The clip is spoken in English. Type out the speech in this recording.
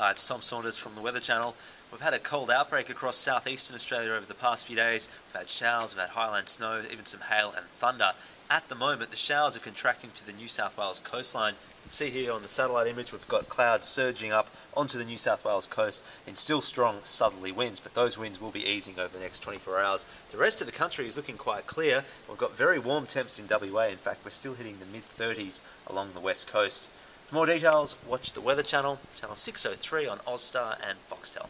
Hi, it's Tom Saunders from the Weather Channel. We've had a cold outbreak across southeastern Australia over the past few days. We've had showers, we've had highland snow, even some hail and thunder. At the moment, the showers are contracting to the New South Wales coastline. You can see here on the satellite image, we've got clouds surging up onto the New South Wales coast in still strong southerly winds, but those winds will be easing over the next 24 hours. The rest of the country is looking quite clear. We've got very warm temps in WA. In fact, we're still hitting the mid 30s along the west coast. For more details, watch the Weather Channel, channel 603 on Austar and Foxtel.